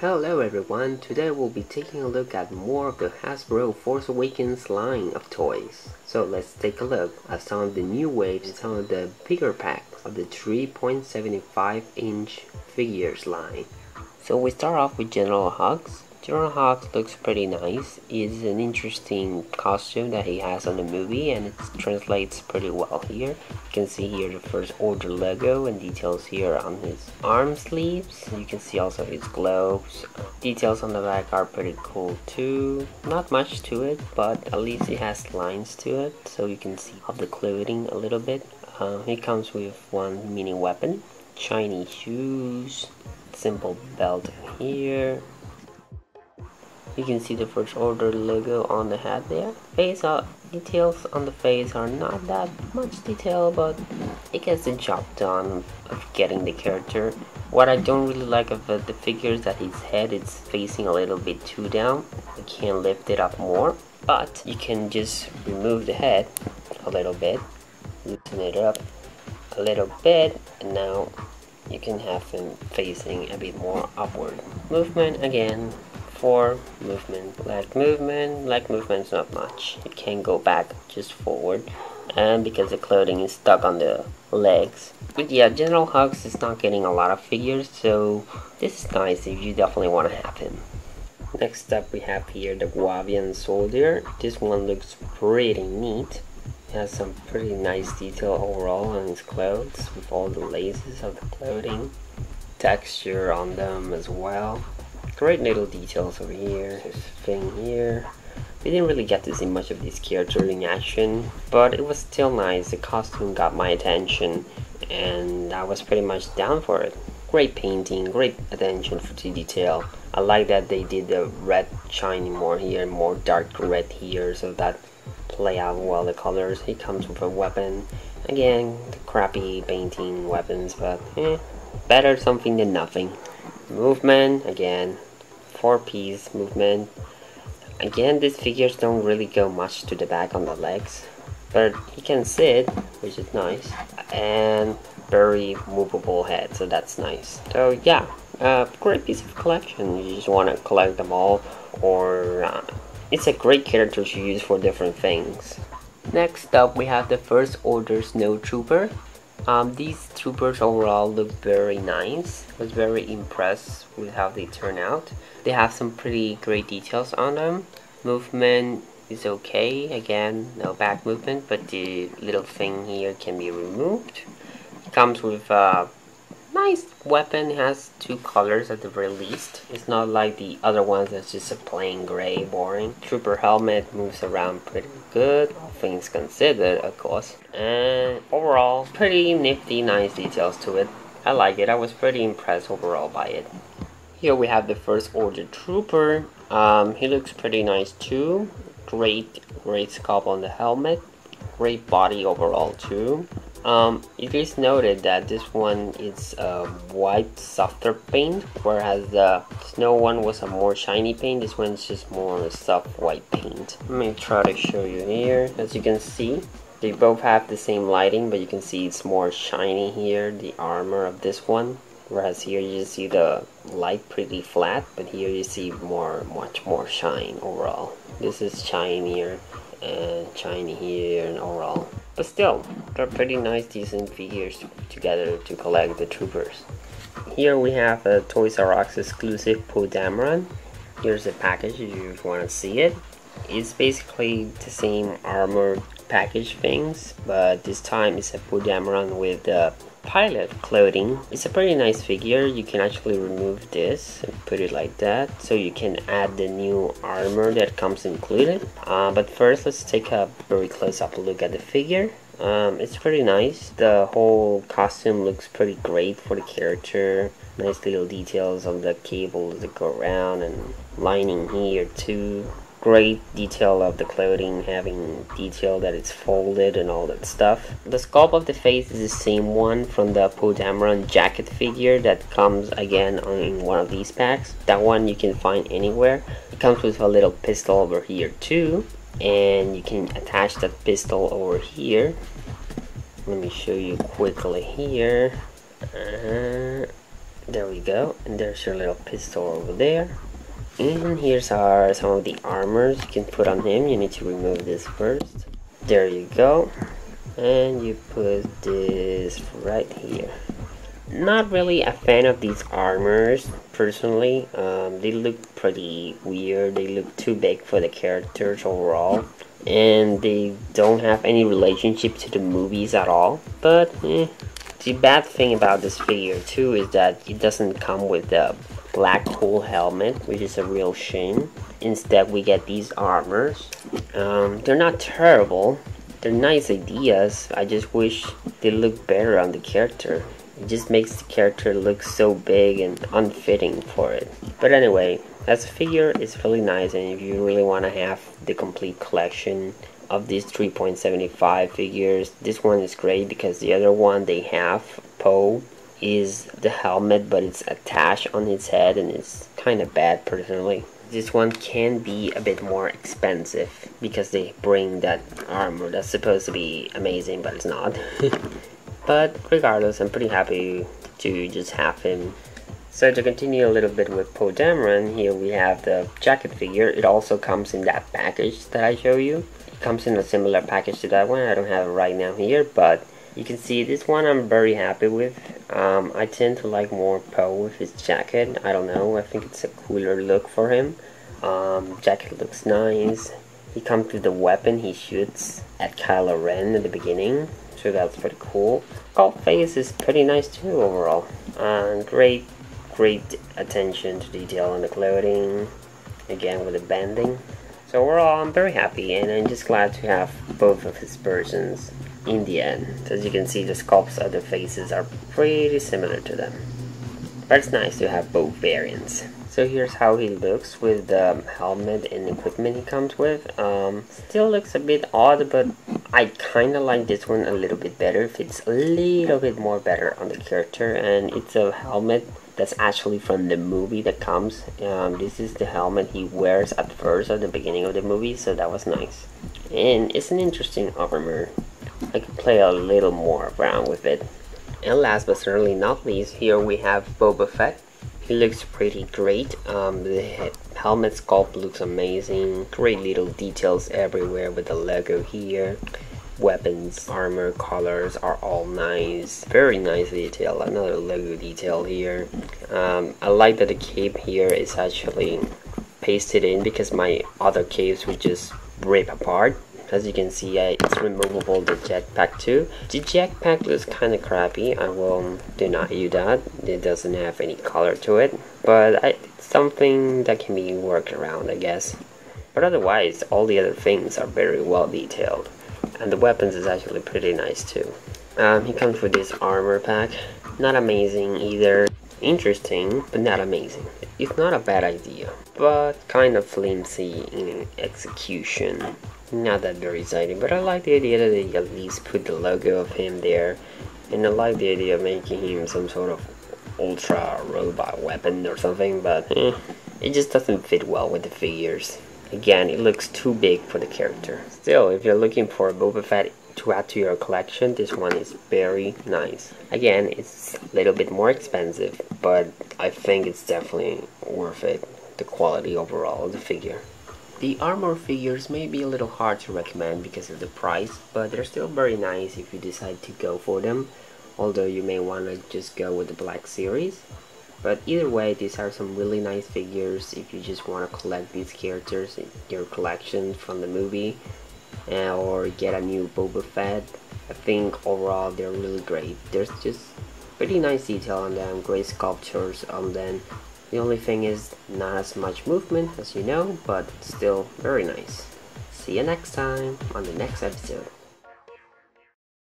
Hello everyone, today we'll be taking a look at more of the Hasbro Force Awakens line of toys. So let's take a look at some of the new waves and some of the bigger packs of the 3.75 inch figures line. So we start off with General Hux. General Hux looks pretty nice. It's an interesting costume that he has on the movie and it translates pretty well here. You can see here the first order logo and details here on his arm sleeves. You can see also his gloves. Details on the back are pretty cool too. Not much to it, but at least it has lines to it so you can see of the clothing a little bit. Uh, he comes with one mini weapon, shiny shoes, simple belt here, you can see the first order logo on the hat there. Face uh, details on the face are not that much detail, but it gets the job done of getting the character. What I don't really like of the figure is that his head is facing a little bit too down. You can lift it up more, but you can just remove the head a little bit, loosen it up a little bit, and now you can have him facing a bit more upward. Movement again, for movement leg movement. Leg movement's not much. You can go back just forward and because the clothing is stuck on the legs. But yeah general hux is not getting a lot of figures so this is nice if you definitely want to have him. Next up we have here the guavian soldier. This one looks pretty neat. It has some pretty nice detail overall on his clothes with all the laces of the clothing texture on them as well Great little details over here, this thing here. We didn't really get to see much of this character in action, but it was still nice. The costume got my attention, and I was pretty much down for it. Great painting, great attention to detail. I like that they did the red shining more here, more dark red here, so that play out well the colors. He comes with a weapon. Again, crappy painting weapons, but eh, better something than nothing. Movement, again, four piece movement. Again, these figures don't really go much to the back on the legs, but he can sit, which is nice, and very movable head, so that's nice. So yeah, uh, great piece of collection. You just want to collect them all, or uh, it's a great character to use for different things. Next up, we have the First Order Snow Trooper. Um, these troopers overall look very nice. I was very impressed with how they turn out. They have some pretty great details on them. Movement is okay. Again, no back movement, but the little thing here can be removed. It comes with a nice weapon. It has two colors at the very least. It's not like the other ones that's just a plain gray, boring. Trooper helmet moves around pretty good all things considered, of course. And overall, pretty nifty, nice details to it. I like it. I was pretty impressed overall by it. Here we have the First Order Trooper. Um, he looks pretty nice too. Great, great sculpt on the helmet. Great body overall too. Um, it is noted that this one is a white softer paint, whereas the snow one was a more shiny paint. This one's just more soft white paint. Let me try to show you here. As you can see, they both have the same lighting, but you can see it's more shiny here, the armor of this one. Whereas here you see the light pretty flat, but here you see more, much more shine overall. This is shinier and shiny here and overall. But still, they're pretty nice, decent figures together to collect the troopers. Here we have a Toys R Us exclusive Poe Dameron. Here's the package if you want to see it. It's basically the same armor package things, but this time it's a Poe Dameron with the pilot clothing. It's a pretty nice figure. You can actually remove this and put it like that. So you can add the new armor that comes included. Uh, but first let's take a very close up look at the figure. Um, it's pretty nice. The whole costume looks pretty great for the character. Nice little details of the cables that go around and lining here too great detail of the clothing having detail that it's folded and all that stuff. The sculpt of the face is the same one from the Poe Dameron jacket figure that comes again in one of these packs. That one you can find anywhere. It comes with a little pistol over here too and you can attach that pistol over here. Let me show you quickly here. Uh, there we go and there's your little pistol over there and here's are some of the armors you can put on him. You need to remove this first. There you go. And you put this right here. Not really a fan of these armors personally. Um, they look pretty weird. They look too big for the characters overall. And they don't have any relationship to the movies at all. But eh. the bad thing about this figure too is that it doesn't come with the black hole helmet which is a real shame. Instead we get these armors. Um, they're not terrible. They're nice ideas. I just wish they look better on the character. It just makes the character look so big and unfitting for it. But anyway, as a figure, it's really nice. And if you really want to have the complete collection of these 3.75 figures, this one is great because the other one they have, Poe, is the helmet but it's attached on his head and it's kind of bad personally. This one can be a bit more expensive because they bring that armor that's supposed to be amazing but it's not. But regardless, I'm pretty happy to just have him. So to continue a little bit with Poe Dameron, here we have the jacket figure. It also comes in that package that I show you. It comes in a similar package to that one. I don't have it right now here, but you can see this one I'm very happy with. Um, I tend to like more Poe with his jacket. I don't know, I think it's a cooler look for him. Um, jacket looks nice. He comes with the weapon he shoots at Kylo Ren at the beginning so that's pretty cool. Face is pretty nice too overall. Great, great attention to detail on the clothing. Again with the bending. So overall I'm very happy and I'm just glad to have both of his versions in the end. As you can see the sculpts of the faces are pretty similar to them. But it's nice to have both variants. So here's how he looks with the helmet and equipment he comes with. Um, still looks a bit odd, but I kind of like this one a little bit better. It fits a little bit more better on the character, and it's a helmet that's actually from the movie that comes. Um, this is the helmet he wears at first at the beginning of the movie, so that was nice. And it's an interesting armor. I could play a little more around with it. And last but certainly not least, here we have Boba Fett. He looks pretty great. Um, the helmet sculpt looks amazing. Great little details everywhere with the Lego here. Weapons, armor, colors are all nice. Very nice detail. Another Lego detail here. Um, I like that the cape here is actually pasted in because my other capes would just rip apart as you can see uh, it's removable the jetpack too. The jetpack looks kind of crappy I will deny you that it doesn't have any color to it. But I, it's something that can be worked around I guess. But otherwise all the other things are very well detailed. And the weapons is actually pretty nice too. Um, he comes with this armor pack. Not amazing either interesting but not amazing it's not a bad idea but kind of flimsy in execution not that very exciting, but I like the idea that they at least put the logo of him there, and I like the idea of making him some sort of ultra robot weapon or something, but eh, it just doesn't fit well with the figures. Again, it looks too big for the character. Still, if you're looking for a Boba Fett to add to your collection, this one is very nice. Again, it's a little bit more expensive, but I think it's definitely worth it, the quality overall of the figure. The armor figures may be a little hard to recommend because of the price, but they're still very nice if you decide to go for them, although you may want to just go with the Black Series. But either way, these are some really nice figures if you just want to collect these characters in your collection from the movie, Uh, or get a new Boba Fett. I think overall they're really great. There's just pretty nice detail on them, great sculptures on them, the only thing is not as much movement as you know, but still very nice. See you next time on the next episode.